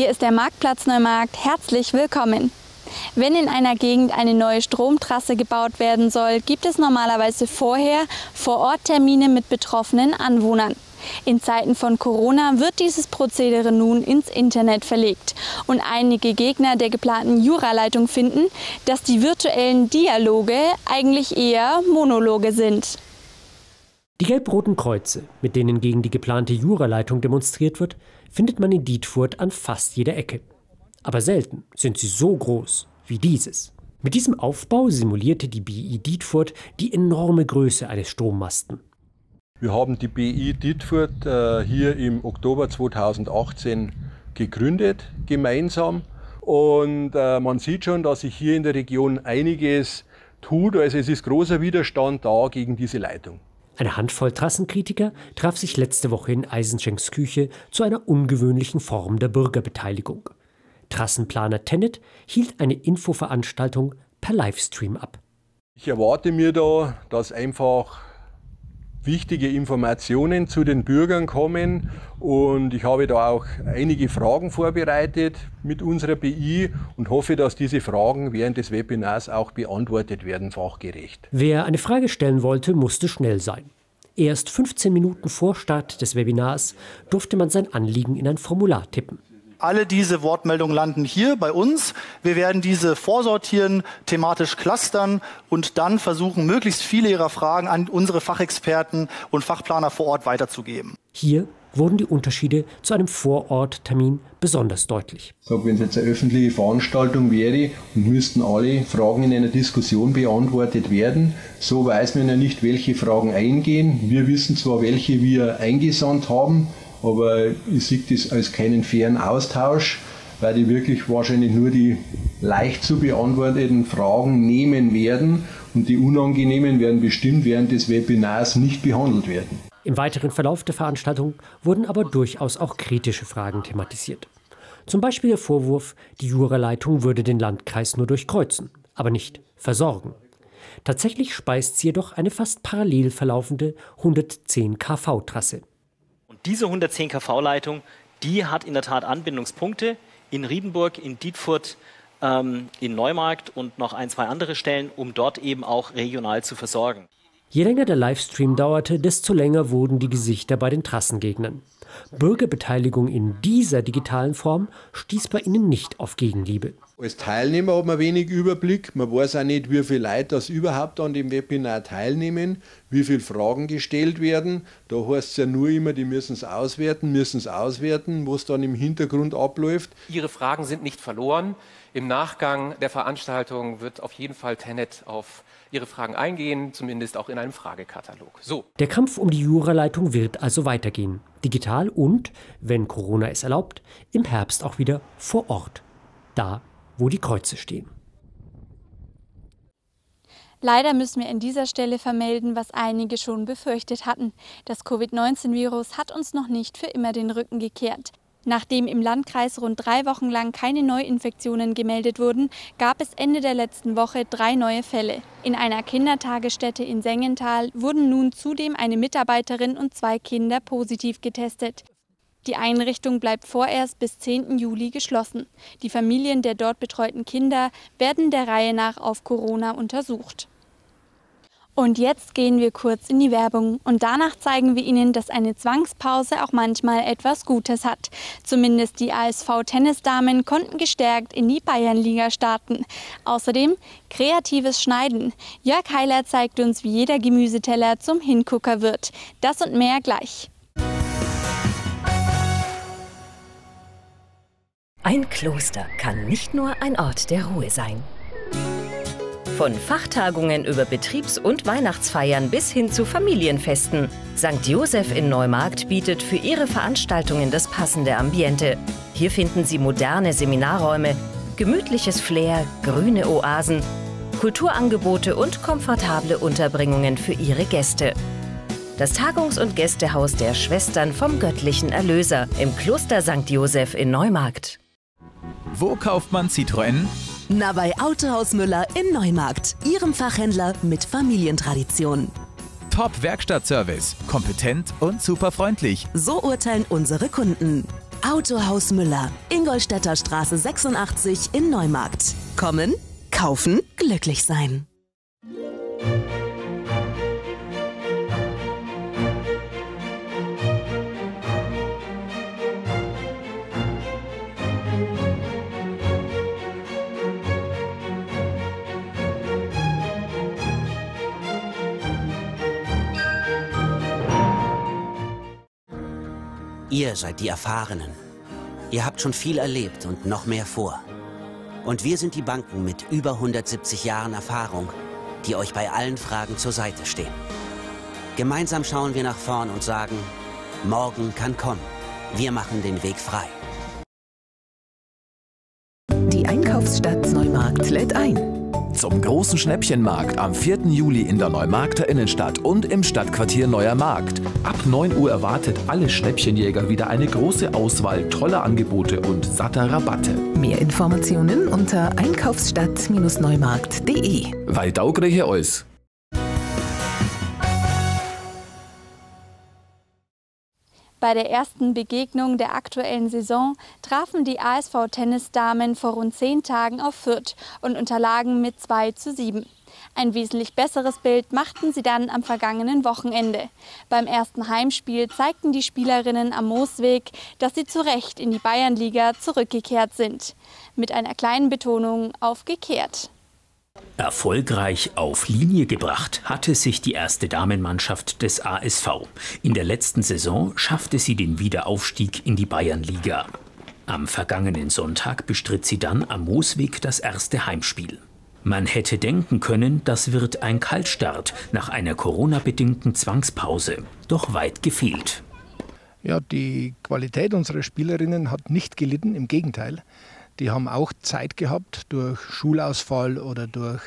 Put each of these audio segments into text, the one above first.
Hier ist der Marktplatz Neumarkt. Herzlich willkommen. Wenn in einer Gegend eine neue Stromtrasse gebaut werden soll, gibt es normalerweise vorher vor Ort Termine mit betroffenen Anwohnern. In Zeiten von Corona wird dieses Prozedere nun ins Internet verlegt. Und einige Gegner der geplanten Juraleitung finden, dass die virtuellen Dialoge eigentlich eher Monologe sind. Die gelb-roten Kreuze, mit denen gegen die geplante Juraleitung demonstriert wird, findet man in Dietfurt an fast jeder Ecke. Aber selten sind sie so groß wie dieses. Mit diesem Aufbau simulierte die BI Dietfurt die enorme Größe eines Strommasten. Wir haben die BI Dietfurt äh, hier im Oktober 2018 gegründet, gemeinsam. Und äh, man sieht schon, dass sich hier in der Region einiges tut. Also es ist großer Widerstand da gegen diese Leitung. Eine Handvoll Trassenkritiker traf sich letzte Woche in Eisenschenks Küche zu einer ungewöhnlichen Form der Bürgerbeteiligung. Trassenplaner Tenet hielt eine Infoveranstaltung per Livestream ab. Ich erwarte mir da, dass einfach wichtige Informationen zu den Bürgern kommen und ich habe da auch einige Fragen vorbereitet mit unserer BI und hoffe, dass diese Fragen während des Webinars auch beantwortet werden, fachgerecht. Wer eine Frage stellen wollte, musste schnell sein. Erst 15 Minuten vor Start des Webinars durfte man sein Anliegen in ein Formular tippen. Alle diese Wortmeldungen landen hier bei uns. Wir werden diese vorsortieren, thematisch clustern und dann versuchen, möglichst viele Ihrer Fragen an unsere Fachexperten und Fachplaner vor Ort weiterzugeben. Hier wurden die Unterschiede zu einem Vororttermin besonders deutlich. Sag, wenn es jetzt eine öffentliche Veranstaltung wäre und müssten alle Fragen in einer Diskussion beantwortet werden, so weiß man ja nicht, welche Fragen eingehen. Wir wissen zwar, welche wir eingesandt haben, aber ich sehe das als keinen fairen Austausch, weil die wirklich wahrscheinlich nur die leicht zu beantworteten Fragen nehmen werden und die unangenehmen werden bestimmt während des Webinars nicht behandelt werden. Im weiteren Verlauf der Veranstaltung wurden aber durchaus auch kritische Fragen thematisiert. Zum Beispiel der Vorwurf, die Juraleitung würde den Landkreis nur durchkreuzen, aber nicht versorgen. Tatsächlich speist sie jedoch eine fast parallel verlaufende 110 kV-Trasse diese 110 kV-Leitung, die hat in der Tat Anbindungspunkte in Riedenburg, in Dietfurt, ähm, in Neumarkt und noch ein, zwei andere Stellen, um dort eben auch regional zu versorgen. Je länger der Livestream dauerte, desto länger wurden die Gesichter bei den Trassengegnern. Bürgerbeteiligung in dieser digitalen Form stieß bei ihnen nicht auf Gegenliebe. Als Teilnehmer hat man wenig Überblick. Man weiß auch nicht, wie viele Leute das überhaupt an dem Webinar teilnehmen, wie viele Fragen gestellt werden. Da heißt es ja nur immer, die müssen es auswerten, müssen es auswerten, was dann im Hintergrund abläuft. Ihre Fragen sind nicht verloren. Im Nachgang der Veranstaltung wird auf jeden Fall Tenet auf Ihre Fragen eingehen, zumindest auch in einem Fragekatalog. So. Der Kampf um die Juraleitung wird also weitergehen. Digital und, wenn Corona es erlaubt, im Herbst auch wieder vor Ort. Da, wo die Kreuze stehen. Leider müssen wir an dieser Stelle vermelden, was einige schon befürchtet hatten. Das Covid-19-Virus hat uns noch nicht für immer den Rücken gekehrt. Nachdem im Landkreis rund drei Wochen lang keine Neuinfektionen gemeldet wurden, gab es Ende der letzten Woche drei neue Fälle. In einer Kindertagesstätte in Sengenthal wurden nun zudem eine Mitarbeiterin und zwei Kinder positiv getestet. Die Einrichtung bleibt vorerst bis 10. Juli geschlossen. Die Familien der dort betreuten Kinder werden der Reihe nach auf Corona untersucht. Und jetzt gehen wir kurz in die Werbung und danach zeigen wir Ihnen, dass eine Zwangspause auch manchmal etwas Gutes hat. Zumindest die ASV-Tennisdamen konnten gestärkt in die Bayernliga starten. Außerdem kreatives Schneiden. Jörg Heiler zeigt uns, wie jeder Gemüseteller zum Hingucker wird. Das und mehr gleich. Ein Kloster kann nicht nur ein Ort der Ruhe sein. Von Fachtagungen über Betriebs- und Weihnachtsfeiern bis hin zu Familienfesten. St. Josef in Neumarkt bietet für Ihre Veranstaltungen das passende Ambiente. Hier finden Sie moderne Seminarräume, gemütliches Flair, grüne Oasen, Kulturangebote und komfortable Unterbringungen für Ihre Gäste. Das Tagungs- und Gästehaus der Schwestern vom Göttlichen Erlöser im Kloster St. Josef in Neumarkt. Wo kauft man Citroën? Na bei Autohaus Müller in Neumarkt, Ihrem Fachhändler mit Familientradition. Top Werkstattservice, kompetent und super freundlich. So urteilen unsere Kunden. Autohaus Müller, Ingolstädter Straße 86 in Neumarkt. Kommen, kaufen, glücklich sein. Ihr seid die Erfahrenen. Ihr habt schon viel erlebt und noch mehr vor. Und wir sind die Banken mit über 170 Jahren Erfahrung, die euch bei allen Fragen zur Seite stehen. Gemeinsam schauen wir nach vorn und sagen, morgen kann kommen. Wir machen den Weg frei. Die Einkaufsstadt Neumarkt lädt ein. Zum großen Schnäppchenmarkt am 4. Juli in der Neumarkter Innenstadt und im Stadtquartier Neuer Markt. Ab 9 Uhr erwartet alle Schnäppchenjäger wieder eine große Auswahl toller Angebote und satter Rabatte. Mehr Informationen unter einkaufsstadt-neumarkt.de. Weil daugreche alles. Bei der ersten Begegnung der aktuellen Saison trafen die ASV-Tennisdamen vor rund zehn Tagen auf Fürth und unterlagen mit 2 zu 7. Ein wesentlich besseres Bild machten sie dann am vergangenen Wochenende. Beim ersten Heimspiel zeigten die Spielerinnen am Moosweg, dass sie zu Recht in die Bayernliga zurückgekehrt sind. Mit einer kleinen Betonung auf gekehrt. Erfolgreich auf Linie gebracht hatte sich die erste Damenmannschaft des ASV. In der letzten Saison schaffte sie den Wiederaufstieg in die Bayernliga. Am vergangenen Sonntag bestritt sie dann am Moosweg das erste Heimspiel. Man hätte denken können, das wird ein Kaltstart nach einer Corona-bedingten Zwangspause. Doch weit gefehlt. Ja, die Qualität unserer Spielerinnen hat nicht gelitten, im Gegenteil. Die haben auch Zeit gehabt durch Schulausfall oder durch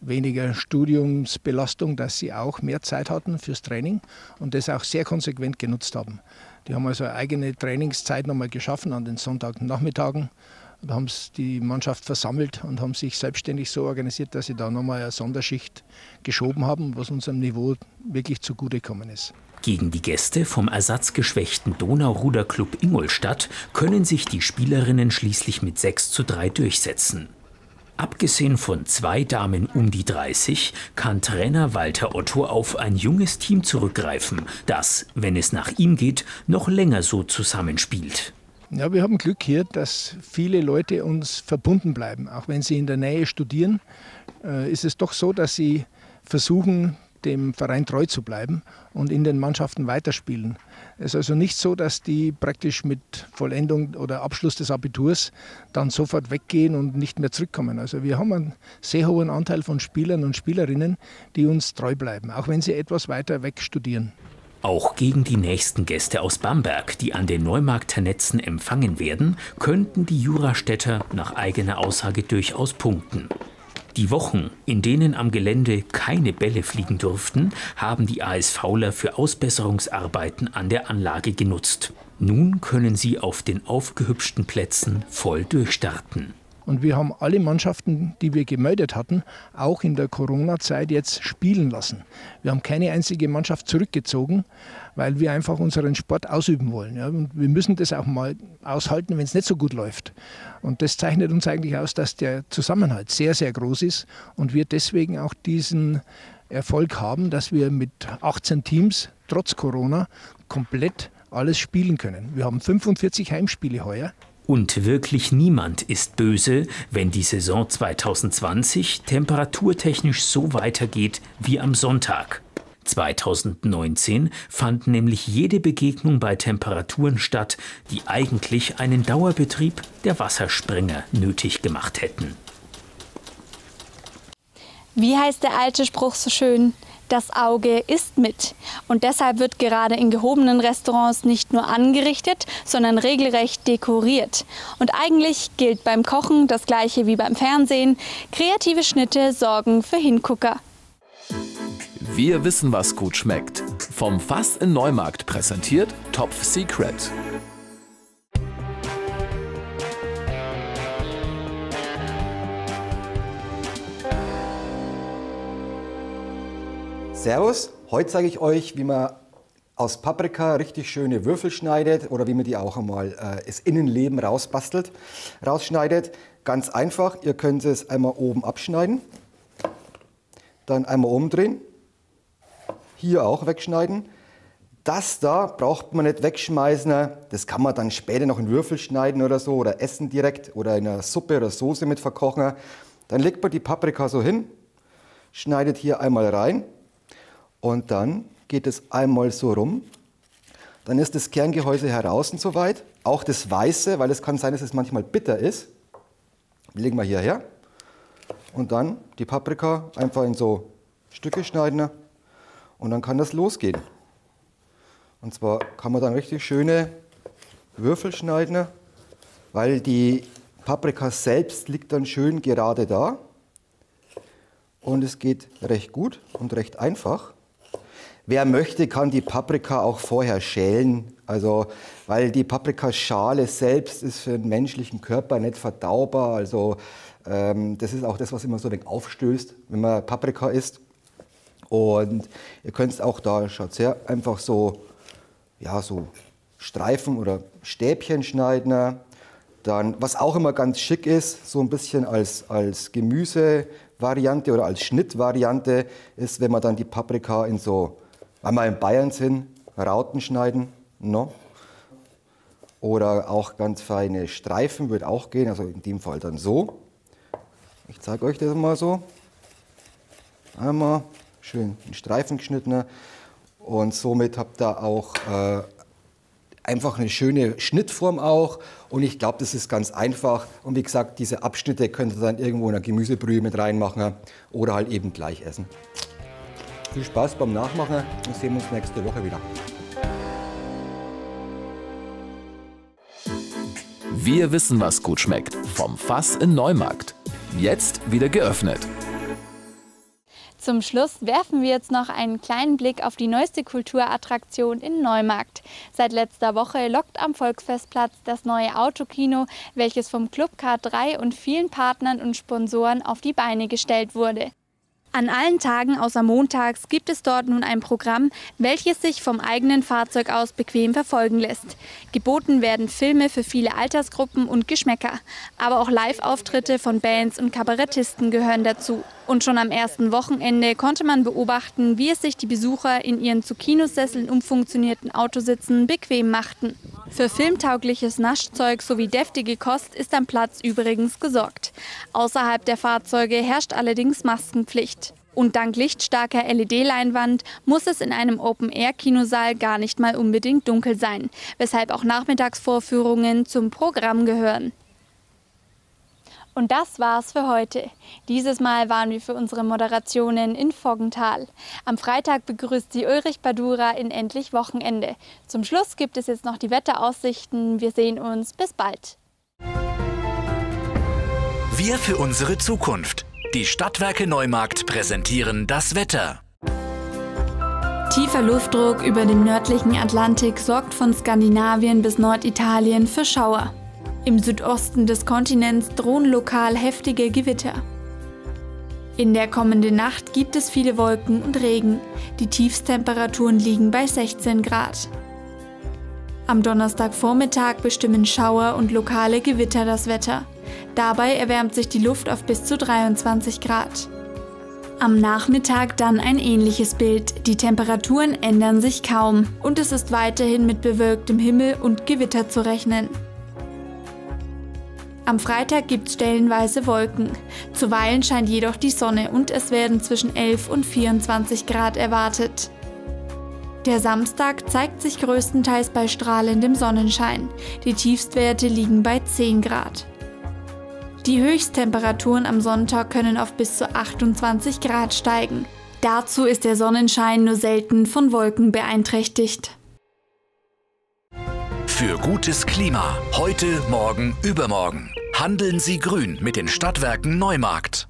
weniger Studiumsbelastung, dass sie auch mehr Zeit hatten fürs Training und das auch sehr konsequent genutzt haben. Die haben also eine eigene Trainingszeit nochmal geschaffen an den Sonntagnachmittagen. Da haben sie die Mannschaft versammelt und haben sich selbstständig so organisiert, dass sie da nochmal eine Sonderschicht geschoben haben, was unserem Niveau wirklich zugutekommen ist. Gegen die Gäste vom ersatzgeschwächten Donauruderclub Ingolstadt können sich die Spielerinnen schließlich mit 6 zu 3 durchsetzen. Abgesehen von zwei Damen um die 30 kann Trainer Walter Otto auf ein junges Team zurückgreifen, das, wenn es nach ihm geht, noch länger so zusammenspielt. Ja, wir haben Glück hier, dass viele Leute uns verbunden bleiben. Auch wenn sie in der Nähe studieren, äh, ist es doch so, dass sie versuchen, dem Verein treu zu bleiben und in den Mannschaften weiterspielen. Es ist also nicht so, dass die praktisch mit Vollendung oder Abschluss des Abiturs dann sofort weggehen und nicht mehr zurückkommen. Also wir haben einen sehr hohen Anteil von Spielern und Spielerinnen, die uns treu bleiben, auch wenn sie etwas weiter weg studieren. Auch gegen die nächsten Gäste aus Bamberg, die an den Neumarkter Netzen empfangen werden, könnten die Jurastädter nach eigener Aussage durchaus punkten. Die Wochen, in denen am Gelände keine Bälle fliegen durften, haben die ASVler für Ausbesserungsarbeiten an der Anlage genutzt. Nun können sie auf den aufgehübschten Plätzen voll durchstarten. Und wir haben alle Mannschaften, die wir gemeldet hatten, auch in der Corona-Zeit jetzt spielen lassen. Wir haben keine einzige Mannschaft zurückgezogen, weil wir einfach unseren Sport ausüben wollen. Ja. Und wir müssen das auch mal aushalten, wenn es nicht so gut läuft. Und das zeichnet uns eigentlich aus, dass der Zusammenhalt sehr, sehr groß ist und wir deswegen auch diesen Erfolg haben, dass wir mit 18 Teams trotz Corona komplett alles spielen können. Wir haben 45 Heimspiele heuer. Und wirklich niemand ist böse, wenn die Saison 2020 temperaturtechnisch so weitergeht wie am Sonntag. 2019 fand nämlich jede Begegnung bei Temperaturen statt, die eigentlich einen Dauerbetrieb der Wasserspringer nötig gemacht hätten. Wie heißt der alte Spruch so schön? Das Auge isst mit. Und deshalb wird gerade in gehobenen Restaurants nicht nur angerichtet, sondern regelrecht dekoriert. Und eigentlich gilt beim Kochen das gleiche wie beim Fernsehen. Kreative Schnitte sorgen für Hingucker. Wir wissen, was gut schmeckt. Vom Fass in Neumarkt präsentiert Topf Secret. Servus, heute zeige ich euch, wie man aus Paprika richtig schöne Würfel schneidet oder wie man die auch einmal äh, das Innenleben rausbastelt, rausschneidet. Ganz einfach, ihr könnt es einmal oben abschneiden, dann einmal umdrehen, hier auch wegschneiden. Das da braucht man nicht wegschmeißen, das kann man dann später noch in Würfel schneiden oder so oder essen direkt oder in einer Suppe oder Soße mit verkochen. Dann legt man die Paprika so hin, schneidet hier einmal rein und dann geht es einmal so rum. Dann ist das Kerngehäuse heraus und so weit. Auch das Weiße, weil es kann sein, dass es manchmal bitter ist. Legen wir hierher. Und dann die Paprika einfach in so Stücke schneiden. Und dann kann das losgehen. Und zwar kann man dann richtig schöne Würfel schneiden, weil die Paprika selbst liegt dann schön gerade da. Und es geht recht gut und recht einfach. Wer möchte, kann die Paprika auch vorher schälen. Also, weil die Paprikaschale selbst ist für den menschlichen Körper nicht verdaubar. Also, ähm, das ist auch das, was immer so ein wenig aufstößt, wenn man Paprika isst. Und ihr könnt es auch da, schaut her, einfach so, ja, so Streifen oder Stäbchen schneiden. Dann, was auch immer ganz schick ist, so ein bisschen als, als Gemüsevariante oder als Schnittvariante, ist, wenn man dann die Paprika in so wir in Bayern sind, Rauten schneiden, no? Oder auch ganz feine Streifen würde auch gehen, also in dem Fall dann so. Ich zeige euch das mal so. Einmal schön in Streifen geschnitten und somit habt ihr auch äh, einfach eine schöne Schnittform auch und ich glaube, das ist ganz einfach und wie gesagt, diese Abschnitte könnt ihr dann irgendwo in eine Gemüsebrühe mit reinmachen oder halt eben gleich essen. Viel Spaß beim Nachmachen und sehen uns nächste Woche wieder. Wir wissen, was gut schmeckt. Vom Fass in Neumarkt. Jetzt wieder geöffnet. Zum Schluss werfen wir jetzt noch einen kleinen Blick auf die neueste Kulturattraktion in Neumarkt. Seit letzter Woche lockt am Volksfestplatz das neue Autokino, welches vom Club K3 und vielen Partnern und Sponsoren auf die Beine gestellt wurde. An allen Tagen außer montags gibt es dort nun ein Programm, welches sich vom eigenen Fahrzeug aus bequem verfolgen lässt. Geboten werden Filme für viele Altersgruppen und Geschmäcker, aber auch Live-Auftritte von Bands und Kabarettisten gehören dazu. Und schon am ersten Wochenende konnte man beobachten, wie es sich die Besucher in ihren zu Kinosesseln umfunktionierten Autositzen bequem machten. Für filmtaugliches Naschzeug sowie deftige Kost ist am Platz übrigens gesorgt. Außerhalb der Fahrzeuge herrscht allerdings Maskenpflicht. Und dank lichtstarker LED-Leinwand muss es in einem Open-Air-Kinosaal gar nicht mal unbedingt dunkel sein, weshalb auch Nachmittagsvorführungen zum Programm gehören. Und das war's für heute. Dieses Mal waren wir für unsere Moderationen in Foggenthal. Am Freitag begrüßt Sie Ulrich Badura in Endlich Wochenende. Zum Schluss gibt es jetzt noch die Wetteraussichten. Wir sehen uns. Bis bald. Wir für unsere Zukunft. Die Stadtwerke Neumarkt präsentieren das Wetter. Tiefer Luftdruck über dem nördlichen Atlantik sorgt von Skandinavien bis Norditalien für Schauer. Im Südosten des Kontinents drohen lokal heftige Gewitter. In der kommenden Nacht gibt es viele Wolken und Regen. Die Tiefstemperaturen liegen bei 16 Grad. Am Donnerstagvormittag bestimmen Schauer und lokale Gewitter das Wetter. Dabei erwärmt sich die Luft auf bis zu 23 Grad. Am Nachmittag dann ein ähnliches Bild. Die Temperaturen ändern sich kaum und es ist weiterhin mit bewölktem Himmel und Gewitter zu rechnen. Am Freitag gibt es stellenweise Wolken. Zuweilen scheint jedoch die Sonne und es werden zwischen 11 und 24 Grad erwartet. Der Samstag zeigt sich größtenteils bei strahlendem Sonnenschein. Die Tiefstwerte liegen bei 10 Grad. Die Höchsttemperaturen am Sonntag können auf bis zu 28 Grad steigen. Dazu ist der Sonnenschein nur selten von Wolken beeinträchtigt. Für gutes Klima. Heute, morgen, übermorgen. Handeln Sie grün mit den Stadtwerken Neumarkt.